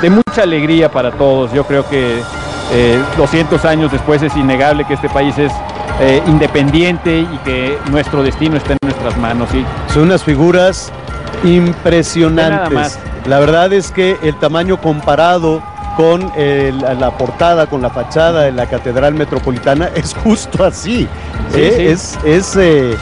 de mucha alegría para todos. Yo creo que 200 eh, años después es innegable que este país es eh, independiente y que nuestro destino está en nuestras manos. Son unas figuras impresionantes. La verdad es que el tamaño comparado con la portada, con la fachada de la Catedral Metropolitana, es justo así. ¿eh? Es, eh,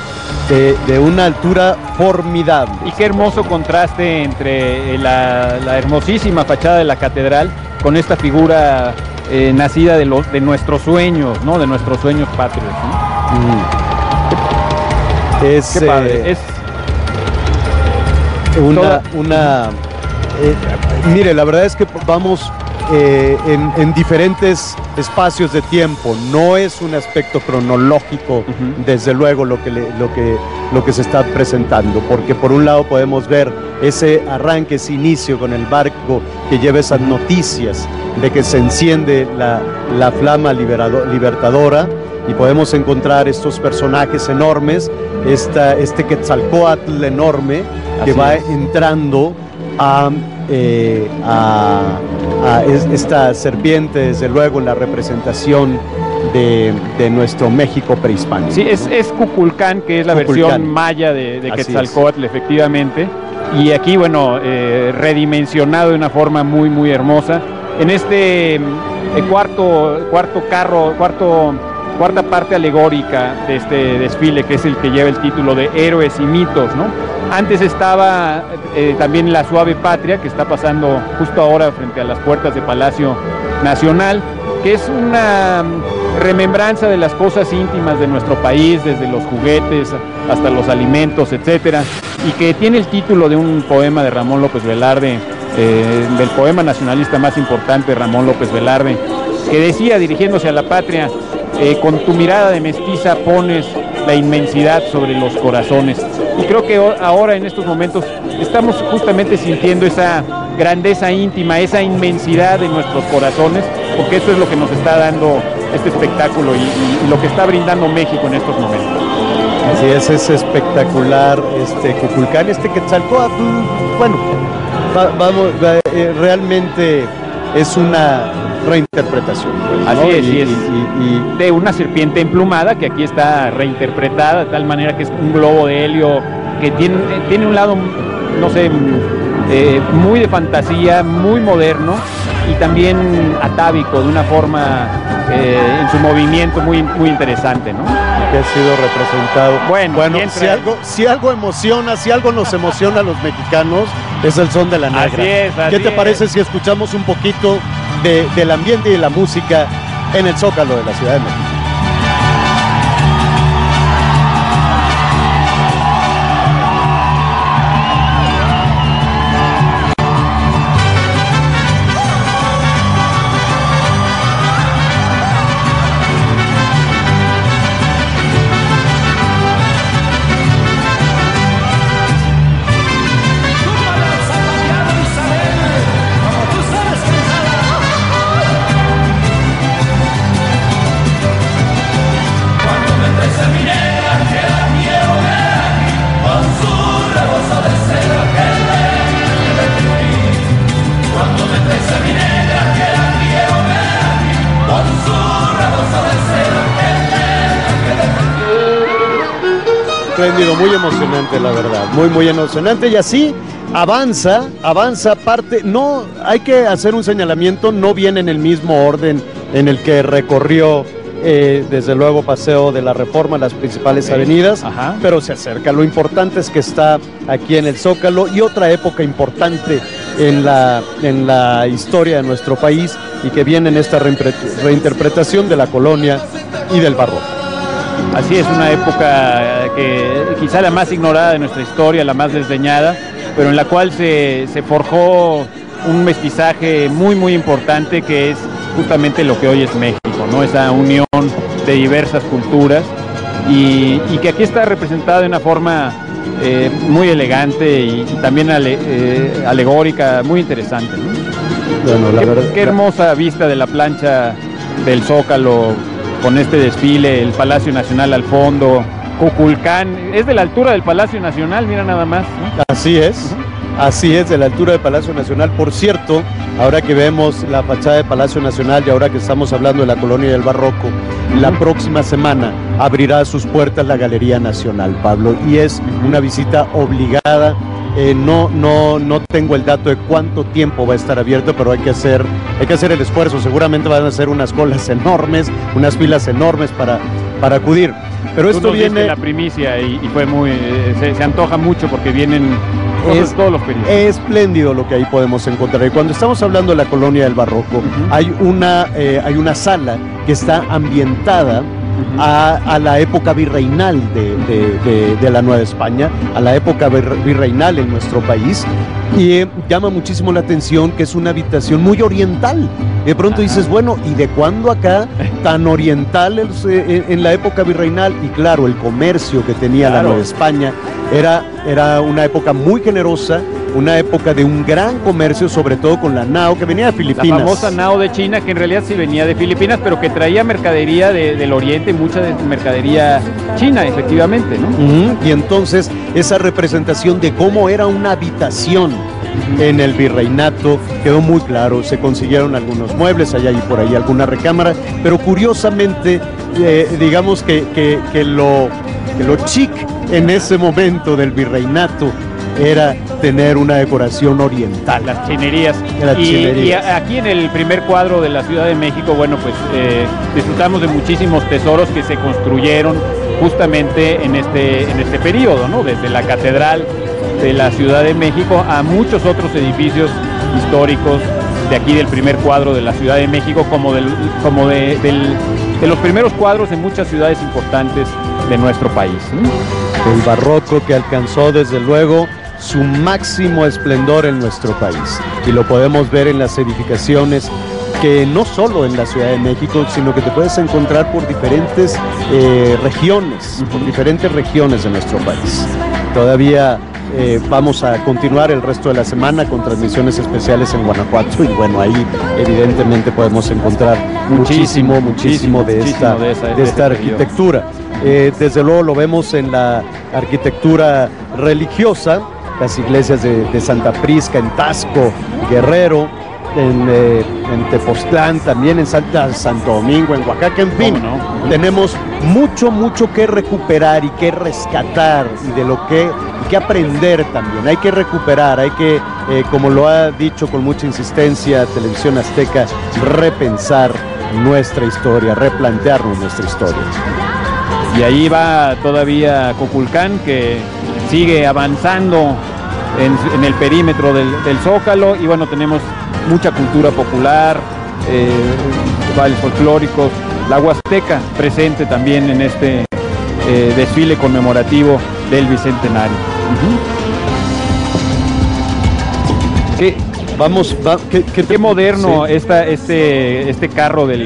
de, una altura formidable. Y qué hermoso contraste entre la, hermosísima fachada de la Catedral con esta figura eh, nacida de, de nuestros sueños, ¿no? De nuestros sueños patrios. Mm. Es, es una, una mire, la verdad es que vamos eh, en, diferentes espacios de tiempo. No es un aspecto cronológico, desde luego, lo que, lo, que, lo que se está presentando, porque por un lado podemos ver ese arranque, ese inicio con el barco que lleva esas noticias de que se enciende la, la flama libertadora y podemos encontrar estos personajes enormes, esta, este Quetzalcoatl enorme que va entrando a eh, a, esta serpiente, desde luego, la representación de, nuestro México prehispánico. Sí, es, es Cuculcán, que es la versión maya de, de Quetzalcoatl, efectivamente. Y aquí, bueno, eh, redimensionado de una forma muy, muy hermosa. En este eh, cuarto, cuarto carro, cuarto cuarta parte alegórica de este desfile, que es el que lleva el título de Héroes y Mitos, ¿no? Antes estaba eh, también La Suave Patria, que está pasando justo ahora frente a las puertas de Palacio Nacional, que es una remembranza de las cosas íntimas de nuestro país, desde los juguetes hasta los alimentos, etcétera, y que tiene el título de un poema de Ramón López Velarde, eh, del poema nacionalista más importante Ramón López Velarde, que decía, dirigiéndose a la patria, eh, con tu mirada de mestiza pones la inmensidad sobre los corazones. Y creo que ahora en estos momentos estamos justamente sintiendo esa grandeza íntima, esa inmensidad de nuestros corazones, porque eso es lo que nos está dando este espectáculo y, lo que está brindando México en estos momentos. Así es, es espectacular este Cuculcán, este Quetzalcóatl, bueno, vamos, eh, realmente es una reinterpretación. Así es, y, de una serpiente emplumada que aquí está reinterpretada de tal manera que es un globo de helio que tiene, tiene un lado, no sé, eh, muy de fantasía, muy moderno y también atávico, de una forma eh, en su movimiento muy, muy interesante, ¿no? Que ha sido representado. Bueno, bueno si, algo, si algo emociona, si algo nos emociona a los mexicanos, es el son de la negra. ¿Qué te parece si escuchamos un poquito del ambiente y de la música en el Zócalo de la Ciudad de México. Muy emocionante la verdad, muy muy emocionante y así avanza, avanza parte, no hay que hacer un señalamiento, no viene en el mismo orden en el que recorrió eh, desde luego Paseo de la Reforma, las principales avenidas, pero se acerca. Lo importante es que está aquí en el Zócalo y otra época importante en la, en la historia de nuestro país y que viene en esta reinterpretación de la colonia y del barroco. Así es, una época que quizá la más ignorada de nuestra historia, la más desdeñada, pero en la cual se, forjó un mestizaje muy, muy importante que es justamente lo que hoy es México, ¿no? Esa unión de diversas culturas y, que aquí está representada de una forma eh, muy elegante y, también eh, alegórica, muy interesante. qué hermosa vista de la plancha del Zócalo con este desfile, el Palacio Nacional al fondo, Cuculcán, es de la altura del Palacio Nacional, mira nada más. Así es. Así es, de la altura de Palacio Nacional. Por cierto, ahora que vemos la fachada de Palacio Nacional y ahora que estamos hablando de la colonia del Barroco, la próxima semana abrirá sus puertas la Galería Nacional, Pablo, y es una visita obligada. Eh, no, no, no tengo el dato de cuánto tiempo va a estar abierto, pero hay que hacer, hay que hacer el esfuerzo. Seguramente van a ser unas colas enormes, unas filas enormes para, para acudir. Pero esto viene. la primicia y, fue muy. Eh, se, antoja mucho porque vienen es, todos los periodos. Espléndido lo que ahí podemos encontrar. Y cuando estamos hablando de la colonia del Barroco, hay, una, eh, hay una sala que está ambientada a, la época virreinal de, la Nueva España, a la época virreinal en nuestro país. Y eh, llama muchísimo la atención que es una habitación muy oriental. De pronto dices, bueno, ¿y de cuándo acá tan oriental eh, en, la época virreinal? Y claro, el comercio que tenía la Nueva España era, era una época muy generosa, una época de un gran comercio, sobre todo con la nao que venía de Filipinas. La famosa nao de China, que en realidad sí venía de Filipinas, pero que traía mercadería del oriente, mucha de mercadería china, efectivamente, ¿no? Y entonces esa representación de cómo era una habitación en el virreinato quedó muy claro. Se consiguieron algunos muebles, allá y por ahí alguna recámara, pero curiosamente, eh, digamos que, que, lo, que lo chic en ese momento del virreinato era tener una decoración oriental. Las chinerías. y, aquí en el primer cuadro de la Ciudad de México, bueno, pues eh, disfrutamos de muchísimos tesoros que se construyeron justamente en este, en este periodo, ¿no? Desde la Catedral de la Ciudad de México a muchos otros edificios históricos de aquí del primer cuadro de la Ciudad de México, como, del, como de, de los primeros cuadros en muchas ciudades importantes de nuestro país. El barroco que alcanzó desde luego su máximo esplendor en nuestro país. Y lo podemos ver en las edificaciones que no solo en la Ciudad de México, sino que te puedes encontrar por diferentes eh, regiones, por diferentes regiones de nuestro país. Todavía eh, vamos a continuar el resto de la semana con transmisiones especiales en Guanajuato y bueno, ahí evidentemente podemos encontrar muchísimo, muchísimo, de, esta, de, esta arquitectura. Eh, desde luego lo vemos en la arquitectura religiosa, las iglesias de, Santa Prisca, en Tasco, Guerrero, en, eh, Tepoztlán, también en Santa, Santo Domingo, en Oaxaca, en fin. Tenemos mucho, mucho que recuperar y que rescatar y de lo que, que aprender también. Hay que recuperar, hay que, eh, como lo ha dicho con mucha insistencia Televisión Azteca, repensar nuestra historia, replantearnos nuestra historia. Y ahí va todavía Coculcán, que sigue avanzando en, el perímetro del, Zócalo. Y bueno, tenemos mucha cultura popular, eh, folclóricos, la Huasteca presente también en este eh, desfile conmemorativo del Bicentenario. ¿Qué, vamos, qué, moderno este, este carro de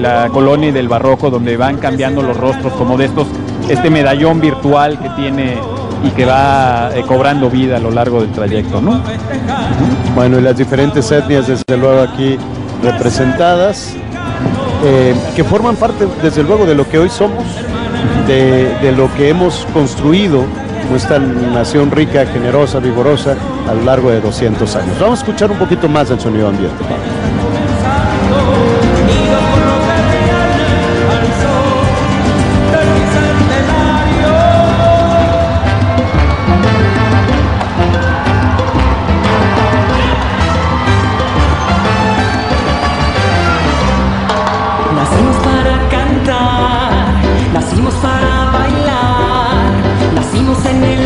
la colonia y del barroco donde van cambiando los rostros como de estos, este medallón virtual que tiene y que va eh, cobrando vida a lo largo del trayecto, ¿no? Bueno, y las diferentes etnias, desde luego, aquí representadas, eh, que forman parte, desde luego, de lo que hoy somos, de, lo que hemos construido, nuestra nación rica, generosa, vigorosa, a lo largo de 200 años. Vamos a escuchar un poquito más del sonido ambiente. México a